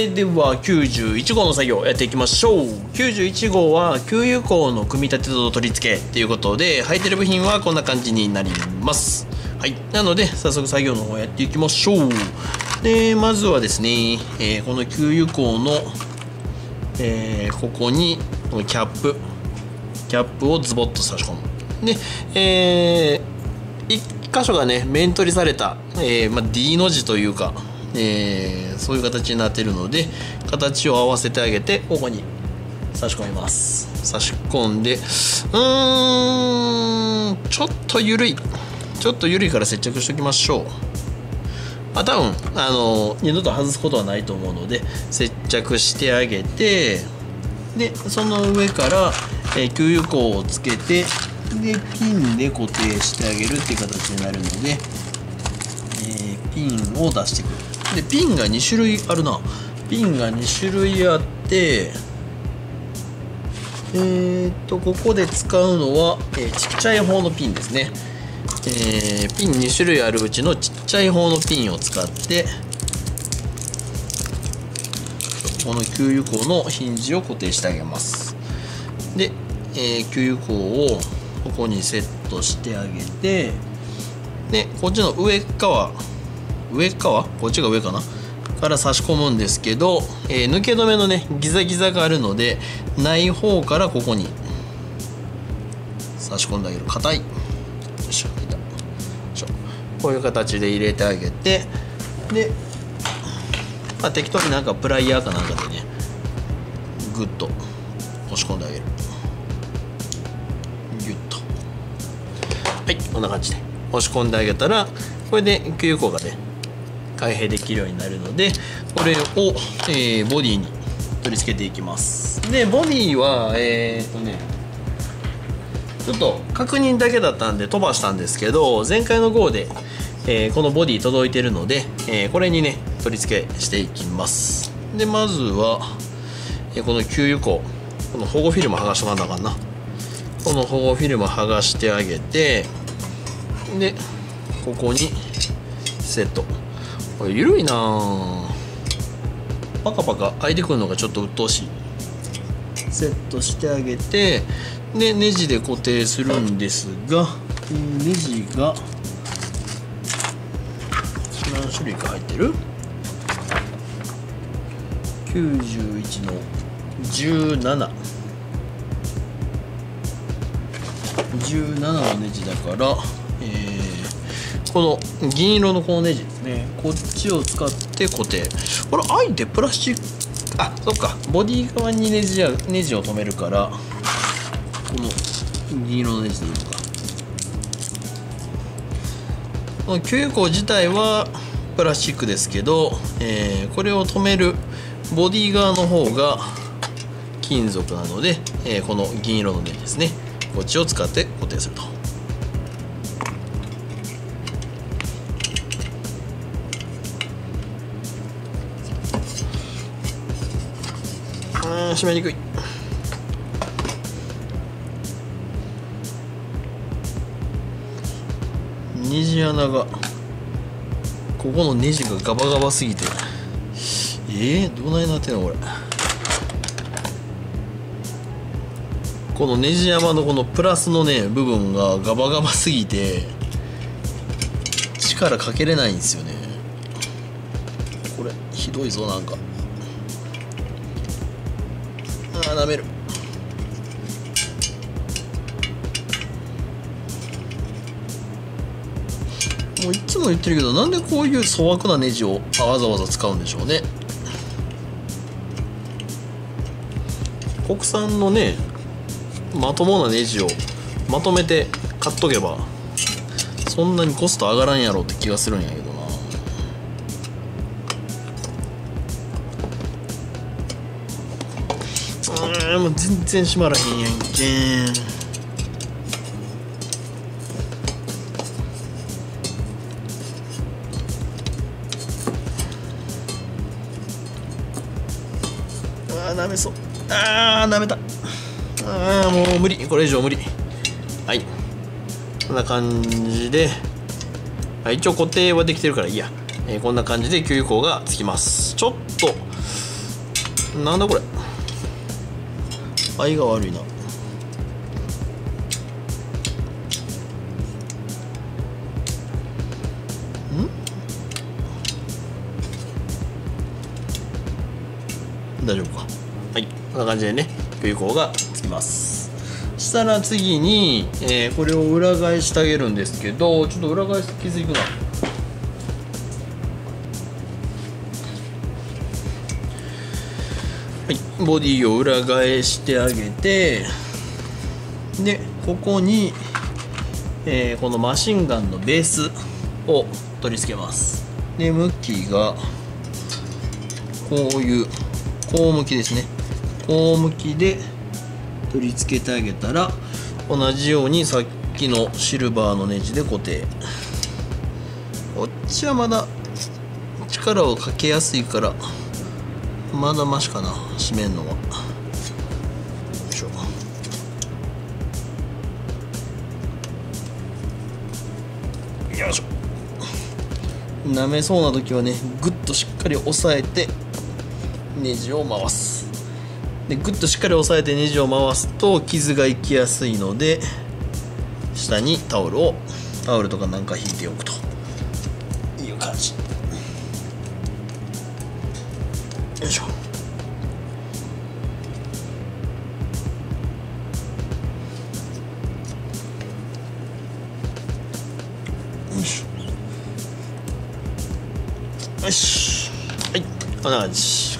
れでは91号の作業やっていきましょう。91号は給油口の組み立てと取り付けということで入ってる部品はこんな感じになります。はい。なので早速作業の方やっていきましょう。でまずはですね、えー、この給油口の、えー、ここにこのキャップ。キャップをズボッと差し込む。で、えー、1箇所がね面取りされた、えーま、D の字というかえー、そういう形になってるので形を合わせてあげてここに差し込みます。差し込んでうーんちょっと緩い。ちょっと緩いから接着しておきましょう。あ多分あの二度と外すことはないと思うので接着してあげてでその上から、えー、給油口をつけてでピンで固定してあげるっていう形になるので、えー、ピンを出してくる。でピンが2種類あるな。ピンが2種類あってえー、っとここで使うのは、えー、ちっちゃい方のピンですね、えー、ピン2種類あるうちのちっちゃい方のピンを使ってこの給油口のヒンジを固定してあげます。で、えー、給油口をここにセットしてあげてでこっちの上側上側こっちが上かな？から差し込むんですけど、えー、抜け止めのねギザギザがあるのでない方からここに差し込んであげる。硬い。よいしょ。こういう形で入れてあげてで、まあ、適当になんかプライヤーかなんかでねグッと押し込んであげる。ギュッと。はいこんな感じで押し込んであげたらこれで給油口がね開閉できるようになるのでこれを、えー、ボディに取り付けていきます。でボディはえー、っとねちょっと確認だけだったんで飛ばしたんですけど前回の号で、えー、このボディ届いてるので、えー、これにね取り付けしていきます。でまずは、え、この給油口この保護フィルム剥がしとかなあかんな。この保護フィルム剥がしてあげてでここにセット。これ緩いなパカパカ開いてくるのがちょっと鬱陶しい。セットしてあげてでネジで固定するんですがネジが何種類か入ってる？91の17 17のネジだからこの銀色のこのネジですね。こっちを使って固定。これあえてプラスチックあそっか。ボディ側にネジやネジを止めるからこの銀色のネジでいいのか。この給油口自体はプラスチックですけど、えー、これを止めるボディ側の方が金属なので、えー、この銀色のネジですね。こっちを使って固定すると閉めにくい。ネジ穴がここのネジがガバガバすぎて。えー、どないなってんのこれ。このネジ山のこのプラスのね部分がガバガバすぎて力かけれないんですよね。これひどいぞなんか。あ舐める。もういつも言ってるけどなんでこういう粗悪なネジをわざわざ使うんでしょうね。国産のねまともなネジをまとめて買っとけばそんなにコスト上がらんやろって気がするんやけど。も全然閉まらへんやんけん。あーダメそう。あーダメだああもう無理。これ以上無理。はい。こんな感じで、はい一応固定はできてるからいいや、えー、こんな感じで給油口がつきます。ちょっと。なんだこれ。愛が悪いな。大丈夫か。はい。こんな感じでね空港がつきます。したら次に、えー、これを裏返してあげるんですけどちょっと裏返す気づくなボディを裏返してあげてでここに、えー、このマシンガンのベースを取り付けます。で向きがこういうこう向きですね。こう向きで取り付けてあげたら同じようにさっきのシルバーのネジで固定。こっちはまだ力をかけやすいからまだマシかな。締めんのは。よいしょ。よいしょ。舐めそうな時はねグッとしっかり押さえてネジを回す。でグッとしっかり押さえてネジを回すと傷がいきやすいので下にタオルをタオルとかなんか引いておくと。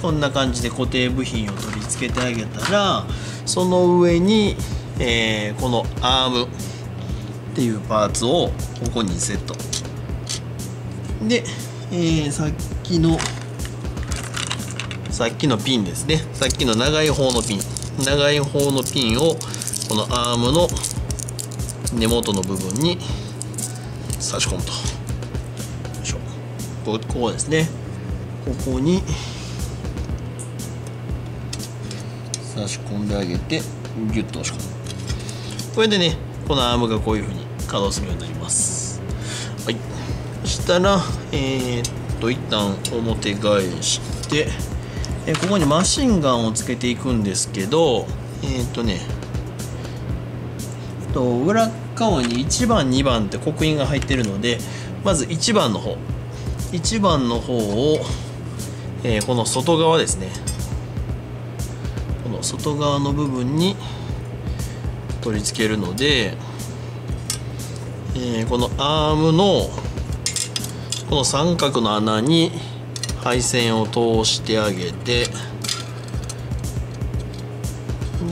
こんな感じで固定部品を取り付けてあげたらその上に、えー、このアームっていうパーツをここにセット。で、えー、さっきのさっきのピンですね。さっきの長い方のピン。長い方のピンをこのアームの根元の部分に差し込むと。よいしょ。ここですね。ここに差し込んであげてギュッと押し込む。これでねこのアームがこういう風に稼働するようになります。はい。そしたらえー、っと一旦表返してえここにマシンガンをつけていくんですけどえー、っとねと裏側に1番2番って刻印が入ってるのでまず1番の方。1番の方を、えー、この外側ですね。外側の部分に取り付けるので、えー、このアームのこの三角の穴に配線を通してあげて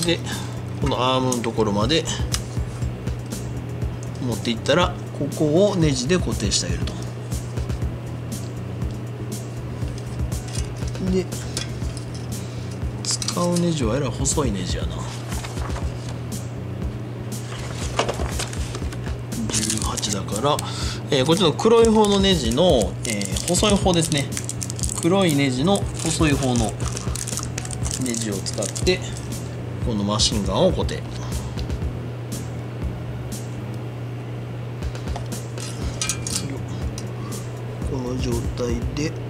でこのアームのところまで持っていったらここをネジで固定してあげると。で使うネジはえらい細いネジやな。18だから、えー、こっちの黒い方のネジの、えー、細い方ですね。黒いネジの細い方のネジを使ってこのマシンガンを固定この状態で。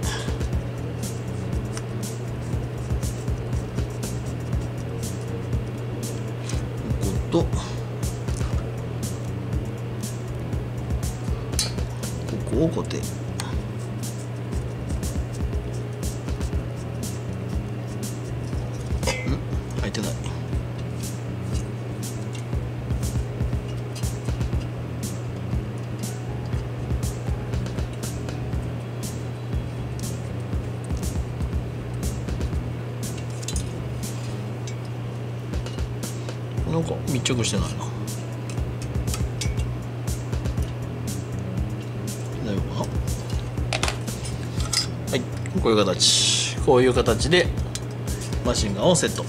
固定ん？入ってない。なんか密着してないな。こういう形。こういう形でマシンガンをセット。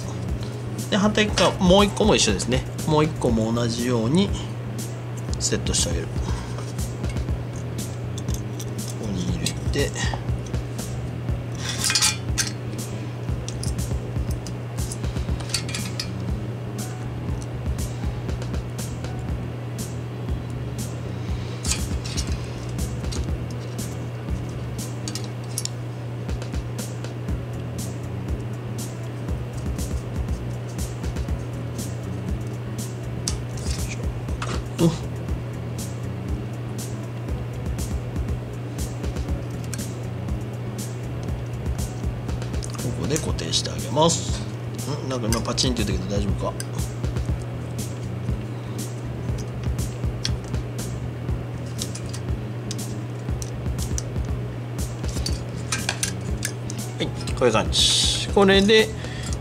で反対側もう一個も一緒ですね。もう一個も同じようにセットしてあげる。ここに入れて。こういう感じこれで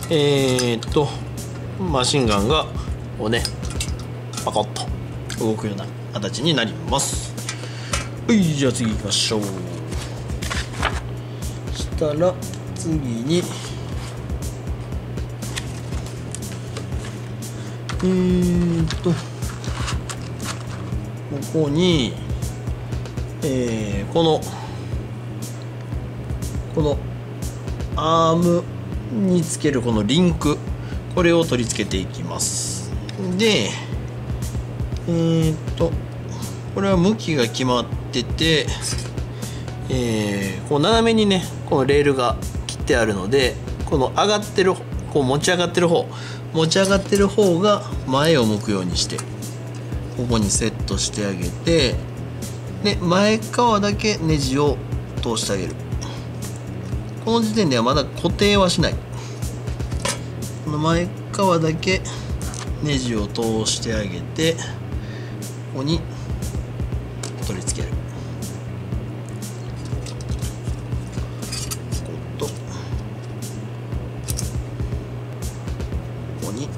えー、っとマシンガンがこうねパコッと動くような形になります。はいじゃあ次行きましょう。そしたら次にえー、っとここにえー、このこのアームにつけるこのリンク。これを取り付けていきます。でえー、っとこれは向きが決まっててえー、こう斜めにねこのレールが切ってあるのでこの上がってるこう持ち上がってる方持ち上がってる方が前を向くようにしてここにセットしてあげてで前側だけネジを通してあげる。この時点ではまだ固定はしない。この前側だけネジを通してあげてここに取り付ける。ここに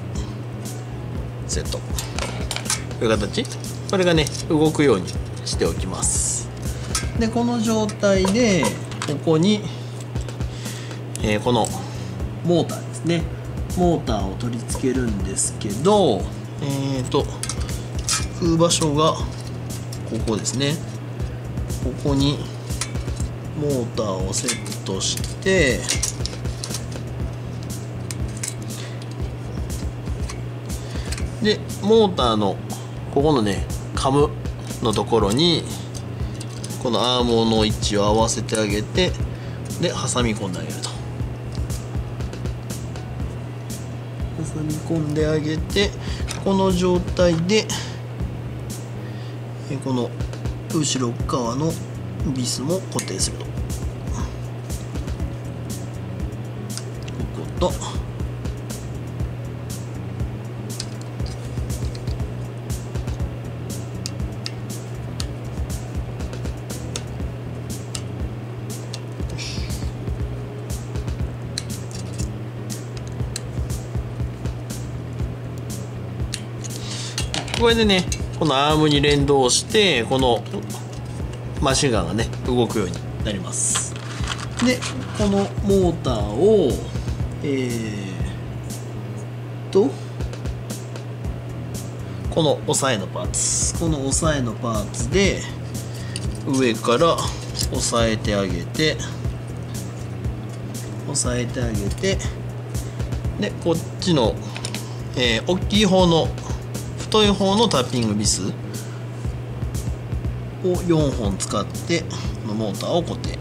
セット。こういう形？これがね動くようにしておきます。でこの状態でここに、えーこのモーターですね。モーターを取り付けるんですけどえっ、と空場所がここですね。ここにモーターをセットしてでモーターのここのねカムのところにこのアームの位置を合わせてあげてで挟み込んであげる踏み込んであげてこの状態でこの後ろ側のビスも固定するとこことこれでねこのアームに連動してこのマシンガンがね動くようになります。でこのモーターをえー、とこの押さえのパーツ。この押さえのパーツで上から押さえてあげて押さえてあげてでこっちの、えー、大きい方の太い方のタッピングビスを4本使ってこのモーターを固定。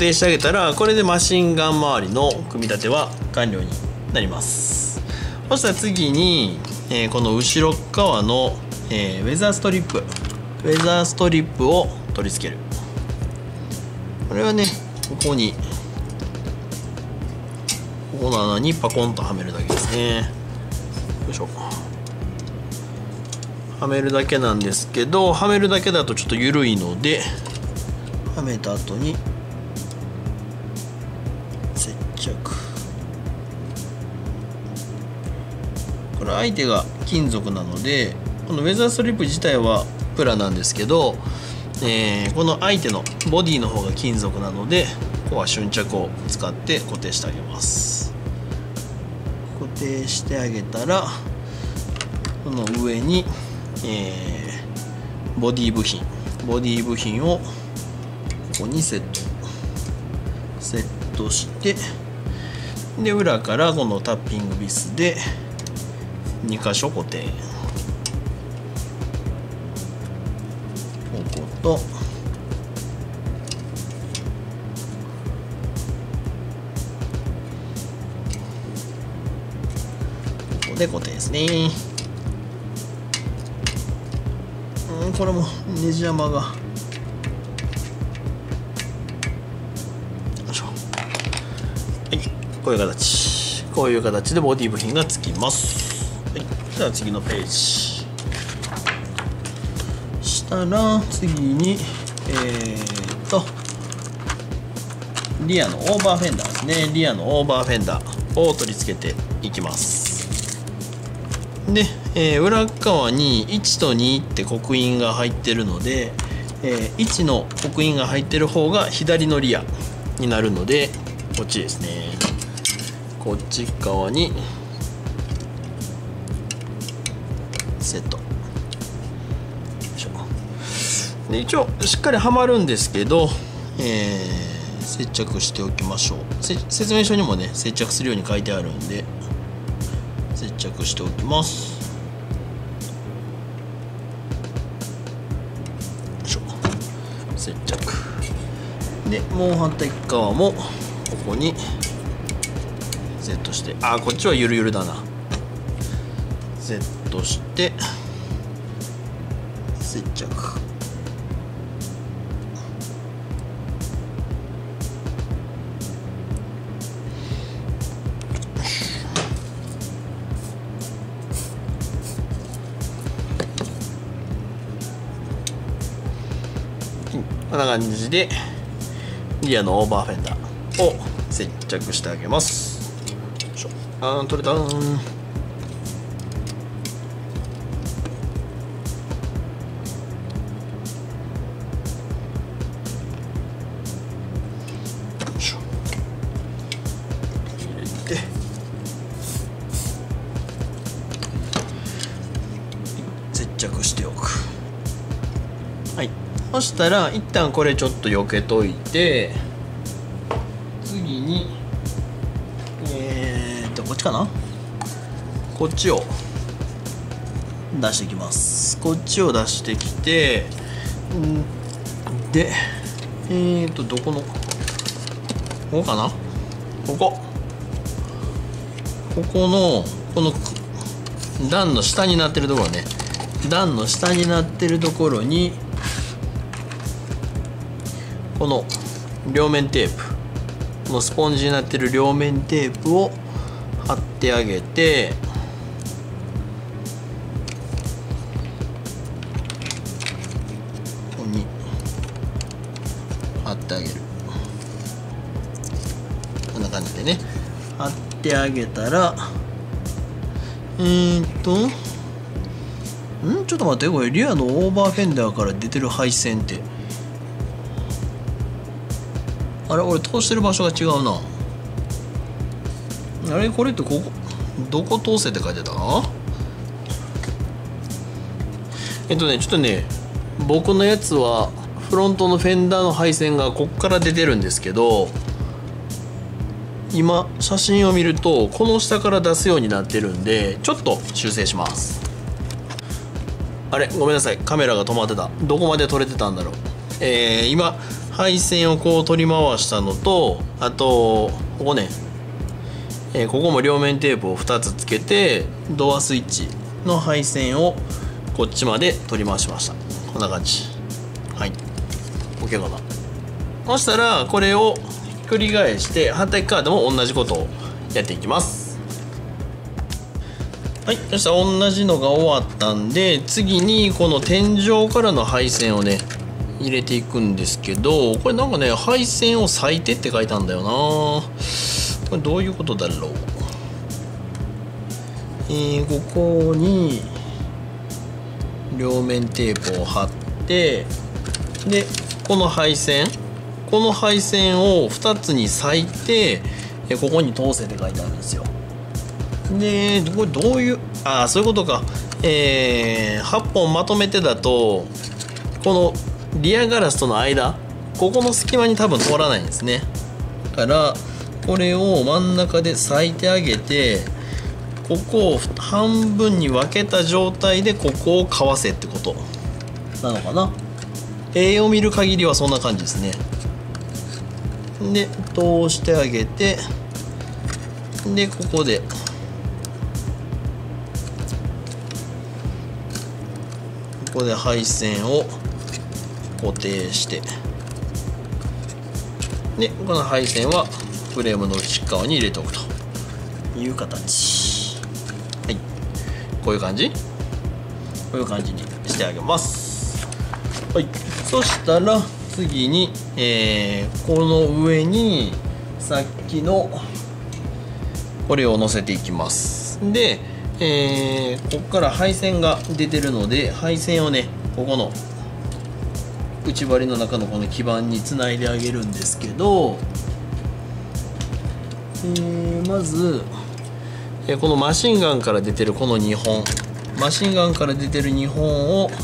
定してあげたらこれでマシンガン周りの組み立ては完了になります。そしたら次に、えーこの後ろ側の、えーウェザーストリップウェザーストリップを取り付ける。これはねここにここの穴にパコンとはめるだけですね。よいしょ。はめるだけなんですけどはめるだけだとちょっと緩いのではめた後にれ相手が金属なのでこのウェザーストリップ自体はプラなんですけど、えーこの相手のボディの方が金属なのでここは瞬着を使って固定してあげます。固定してあげたらこの上に、えーボディ部品ボディ部品をここにセット。セッとしてで裏からこのタッピングビスで2箇所固定。ここと。ここで固定ですね。うんこれもネジ山が。よいしょ。はいこういう形。こういう形でボディ部品がつきます、では次のページしたら次にえー、っとリアのオーバーフェンダーですね。リアのオーバーフェンダー。を取り付けていきます。で、えー裏側に1と2って刻印が入ってるので、えー1の刻印が入ってる方が左のリア。になるのでこっちですね。こっち側にで一応しっかりはまるんですけど、えー接着しておきましょう。説明書にもね接着するように書いてあるんで接着しておきます。よいしょ。接着。でもう反対側もここにセットして。あこっちはゆるゆるだな。セットして接着。な感じでリアのオーバーフェンダーを接着してあげます。よいしょ。あー取れたそしたら一旦これちょっと避けといて次にえー、っとこっちかな？こっちを出してきます。こっちを出してきてでえー、っとどこのここかな？ここ。ここのこの段の下になってるところね。段の下になってるところにこの両面テープ。このスポンジになってる両面テープを貼ってあげて。ここに貼ってあげる。こんな感じでね。貼ってあげたらえー、っとん？ちょっと待ってこれリアのオーバーフェンダーから出てる配線って。あれ俺通してる場所が違うな。あれこれってここどこ通せって書いてた？えっとねちょっとね僕のやつはフロントのフェンダーの配線がこっから出てるんですけど今写真を見るとこの下から出すようになってるんでちょっと修正します。あれごめんなさい。カメラが止まってた。どこまで撮れてたんだろう。えー、今配線をこう取り回したのとあとここね、えーここも両面テープを2つつけてドアスイッチの配線をこっちまで取り回しました。こんな感じ。はい。OK かな。そしたらこれをひっくり返して反対側でも同じことをやっていきます。はい。そしたら同じのが終わったんで次にこの天井からの配線をね入れていくんですけどこれなんかね配線を割いてって書いたんだよな。これどういうことだろう。えー、ここに両面テープを貼ってでこの配線この配線を2つに裂いてここに通せって書いてあるんですよ。でこれどういうああそういうことか。えー、8本まとめてだとこのリアガラスとの間ここの隙間に多分通らないんですね。だからこれを真ん中で裂いてあげてここを半分に分けた状態でここをかわせってこと。なのかな？絵を見る限りはそんな感じですね。で通してあげてでここで。ここで配線を固定して。でこの配線はフレームの内側に入れておくという形。はい。こういう感じ？こういう感じにしてあげます。はい。そしたら次に、えー、この上にさっきのこれを乗せていきます。で、えー、ここから配線が出てるので配線をねここの内張りの中のこの基板につないであげるんですけど、えー、まず、えー、このマシンガンから出てるこの2本。マシンガンから出てる2本をこ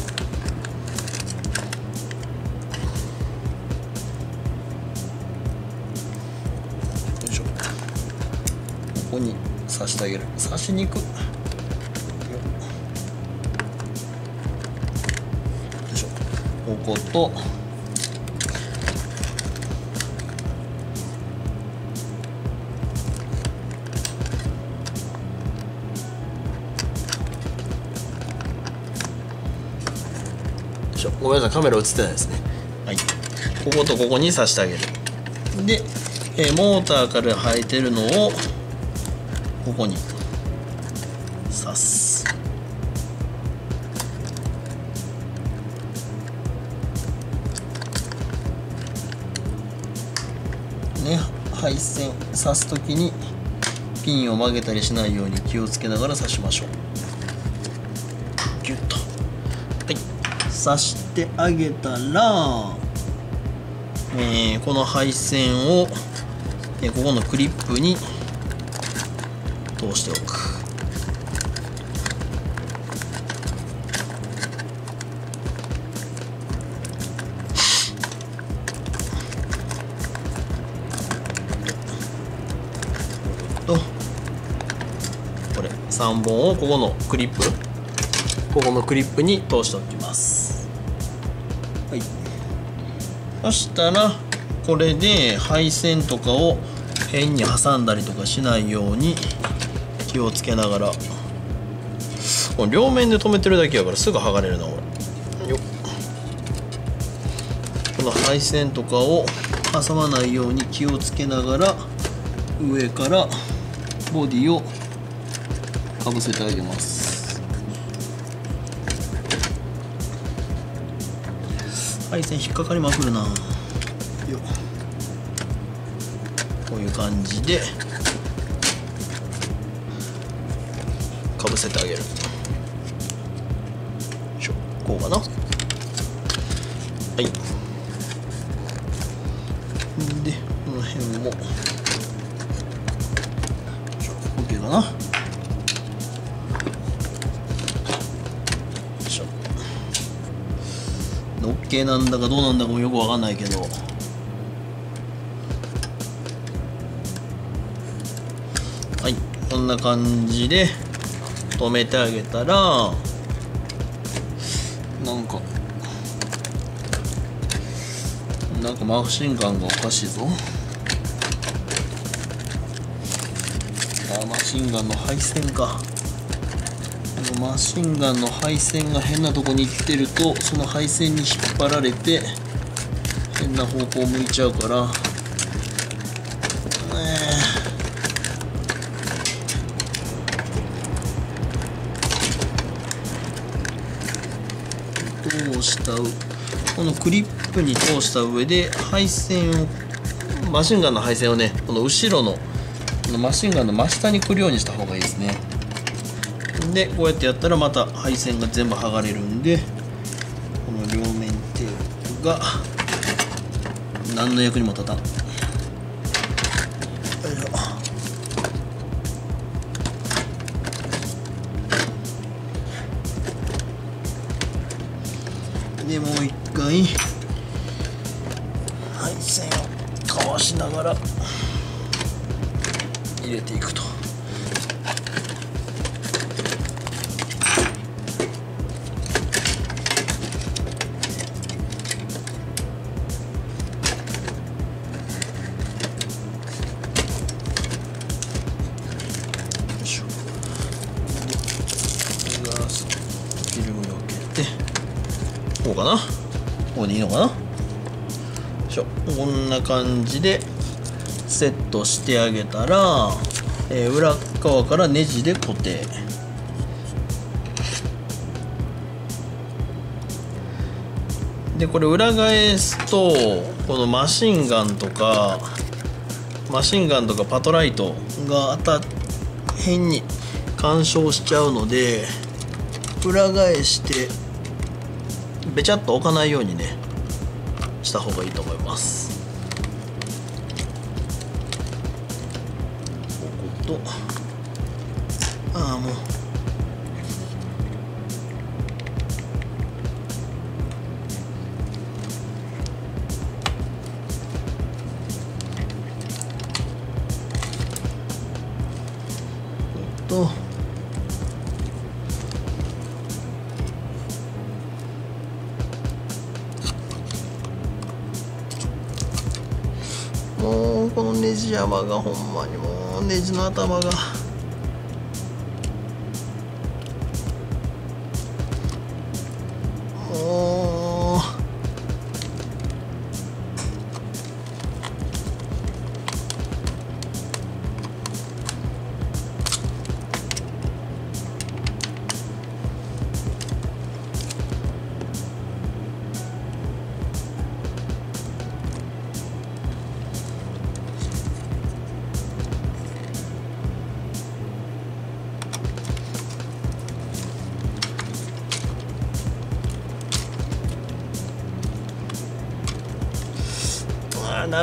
こに刺してあげる。刺しにく。よいこことごめんなさいカメラ映ってないですね。はい。こことここに刺してあげる。で、えー、モーターから生えてるのをここに刺す時にピンを曲げたりしないように気をつけながら刺しましょう。ギュッと。はい。刺してあげたら、えー、この配線を、えー、ここのクリップに通しておく。本をここのクリップ？ここのクリップに通しておきます。はい。そしたらこれで配線とかを辺に挟んだりとかしないように気をつけながら。この両面で止めてるだけやからすぐ剥がれるなこれ。よこの配線とかを挟まないように気をつけながら上からボディをかぶせてあげます。配線引っかかりまくるな。よこういう感じで。かぶせてあげる。こうかな。オッケーなんだかどうなんだかもよくわかんないけど。はいこんな感じで止めてあげたらなんかなんかマシンガンがおかしいぞ。あマシンガンの配線か。マシンガンの配線が変なとこに行ってるとその配線に引っ張られて変な方向向いちゃうから。通したこのクリップに通した上で配線をマシンガンの配線をねこの後ろのマシンガンの真下に来るようにした方がいいですね。でこうやってやったらまた配線が全部剥がれるんでこの両面テープが何の役にも立たん。でもう一回。こうかな。こうでいいのかな。しょ。こんな感じでセットしてあげたら、えー裏側からネジで固定。でこれ裏返すとこのマシンガンとかマシンガンとかパトライトが当た辺に干渉しちゃうので裏返してべちゃっと置かないようにねした方がいいと思います。もうこのネジ山がほんまにもうネジの頭が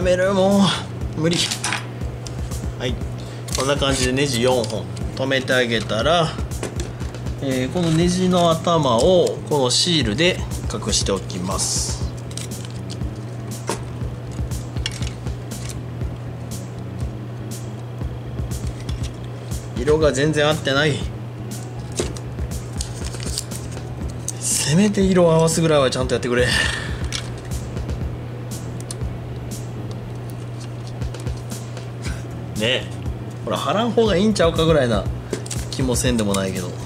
めるもう無理。はい。こんな感じでネジ4本止めてあげたら、えーこのネジの頭をこのシールで隠しておきます。色が全然合ってない。せめて色を合わすぐらいはちゃんとやってくれ。ね。ほら払う方がいいんちゃうかぐらいな気もせんでもないけど。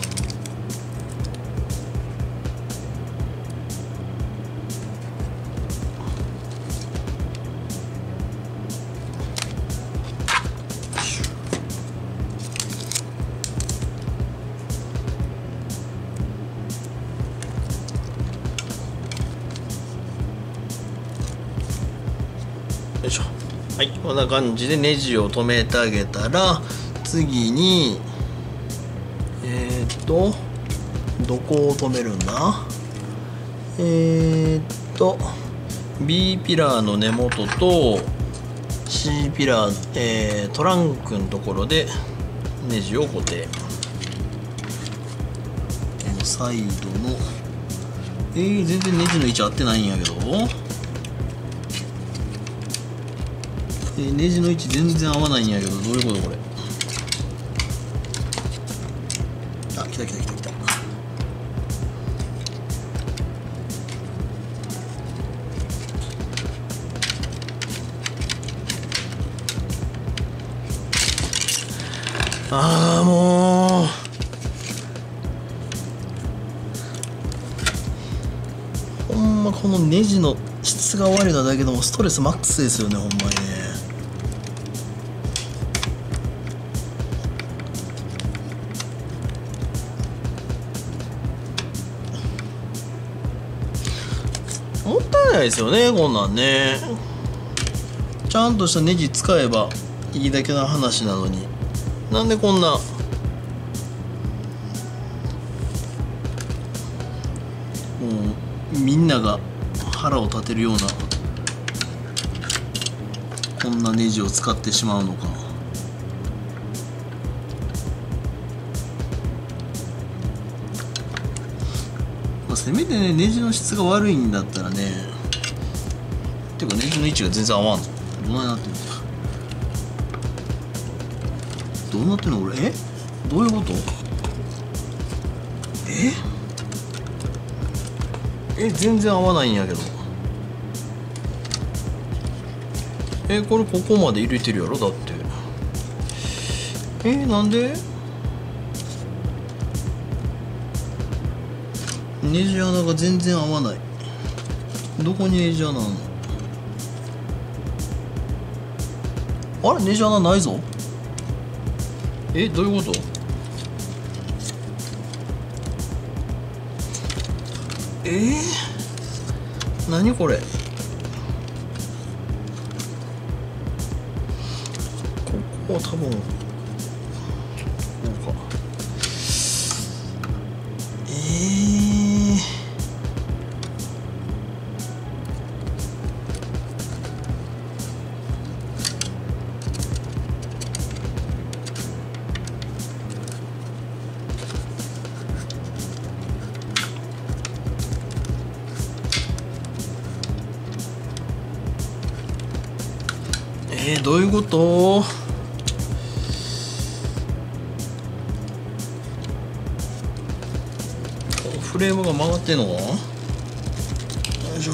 感じでネジを止めてあげたら次にえー、っとどこを止めるんだ？えー、っと B ピラーの根元と C ピラー、えートランクのところでネジを固定。このサイドのえー、全然ネジの位置合ってないんやけど。えーネジの位置全然合わないんやけどどういうことこれ？あ来た来た来た来た。ああもう。ほんまこのネジの質が悪いのだけでもストレスマックスですよねほんまにね。ですよねこんなんね。ちゃんとしたネジ使えばいいだけの話なのに。なんでこんなもうみんなが腹を立てるようなこんなネジを使ってしまうのか。まあ、せめてねネジの質が悪いんだったらねていうかネジの位置が全然合わんぞどないなってんの？どうなってんのこれ？え？どういうこと？え？え全然合わないんやけど。えこれここまで入れてるやろ？だって。えなんで？ネジ穴が全然合わない。どこにネジ穴あんの？あれネジ穴ないぞ。えどういうこと？えー、何これ？ここは多分こうか。えー、こと。フレームが曲がってんのか？なよいしょ。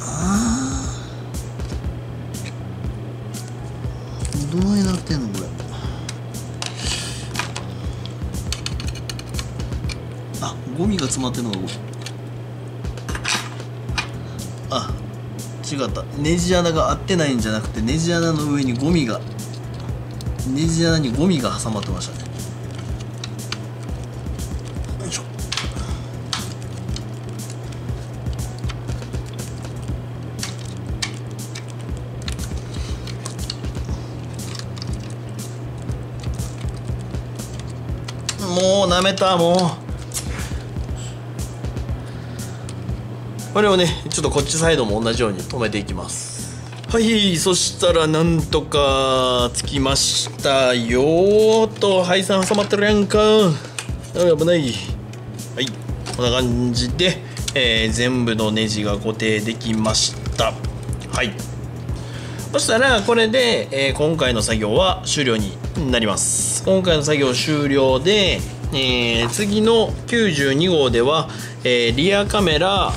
あどないなってんのこれ？あゴミが詰まってんのかこれ。あ違った。ネジ穴が合ってないんじゃなくてネジ穴の上にゴミがネジ穴にゴミが挟まってましたね。よいしょ。もうなめたもう。これをねちょっとこっちサイドも同じように止めていきます。はいそしたらなんとかつきましたよーっと配線挟まってるやんか。あ危ない。はいこんな感じで、えー全部のネジが固定できました。はい。そしたらこれで、えー今回の作業は終了になります。今回の作業終了で、えー次の92号では、えーリアカメラ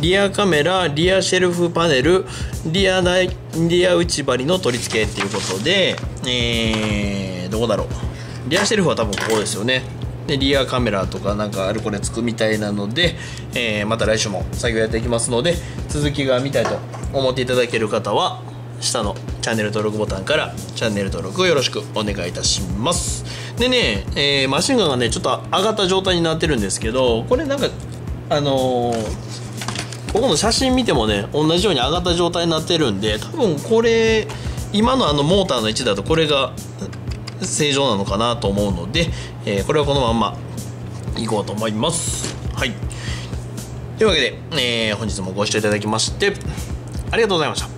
リアカメラリアシェルフパネルリアダイリア内張りの取り付けっていうことで、えーどこだろう。リアシェルフは多分ここですよね。でリアカメラとかなんかあるこれつくみたいなので、えーまた来週も作業やっていきますので続きが見たいと思っていただける方は下のチャンネル登録ボタンからチャンネル登録をよろしくお願いいたします。でね、えーマシンガンがねちょっと上がった状態になってるんですけどこれなんかあのーここの写真見てもね同じように上がった状態になってるんで多分これ今のあのモーターの位置だとこれが正常なのかなと思うので、えーこれはこのまんまいこうと思います。はい。というわけで、えー本日もご視聴いただきましてありがとうございました。